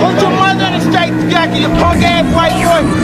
Put your mother in the straight jacket, you punk ass white boy.